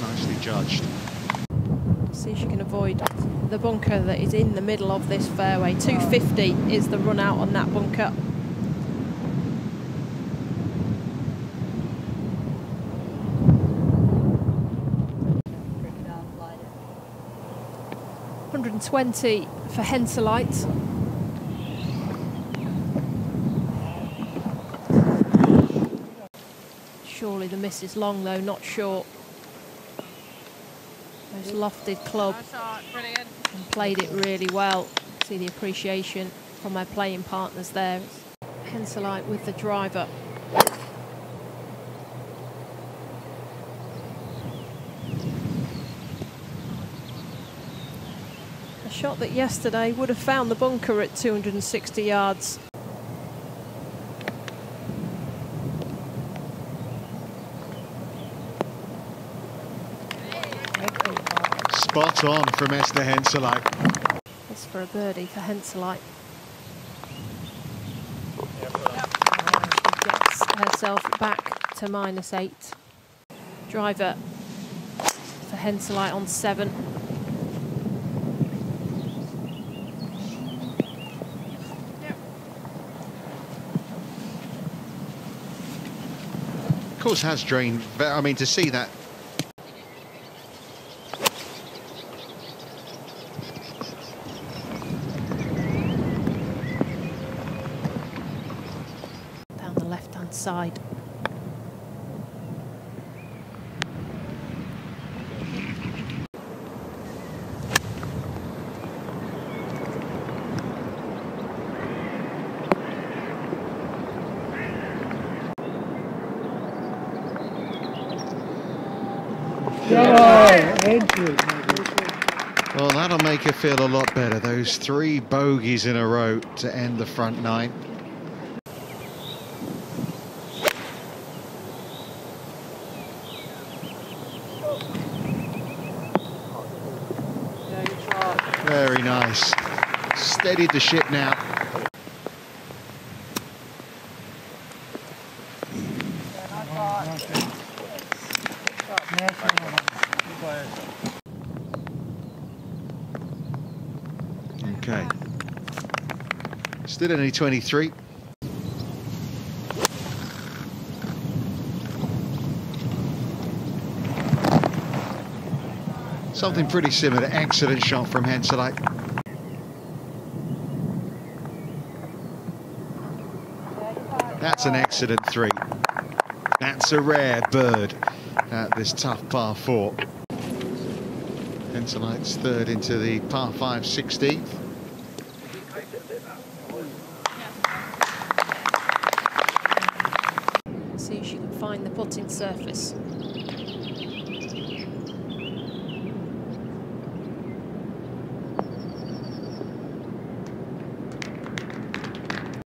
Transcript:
Nicely judged. See if she can avoid the bunker that is in the middle of this fairway. 250 is the run out on that bunker. Hundred and twenty for Henseleit. Surely the miss is long though, not short. Those lofted club and played it really well. See the appreciation from my playing partners there. Henseleit with the driver. A shot that yesterday would have found the bunker at 260 yards. Spot on from Esther Henseleit. It's for a birdie for Henseleit. She gets herself back to minus eight. Driver for Henseleit on seven. Of course, has drained. but, I mean, to see that side. Well, that'll make her feel a lot better. Those three bogeys in a row to end the front nine. Very nice. Steadied the ship now. Okay. Still only 23. Something pretty similar. Excellent shot from Henseleit. That's an excellent three. That's a rare bird at this tough par four. Henseleit's third into the par 5 16th. See if she can find the putting surface.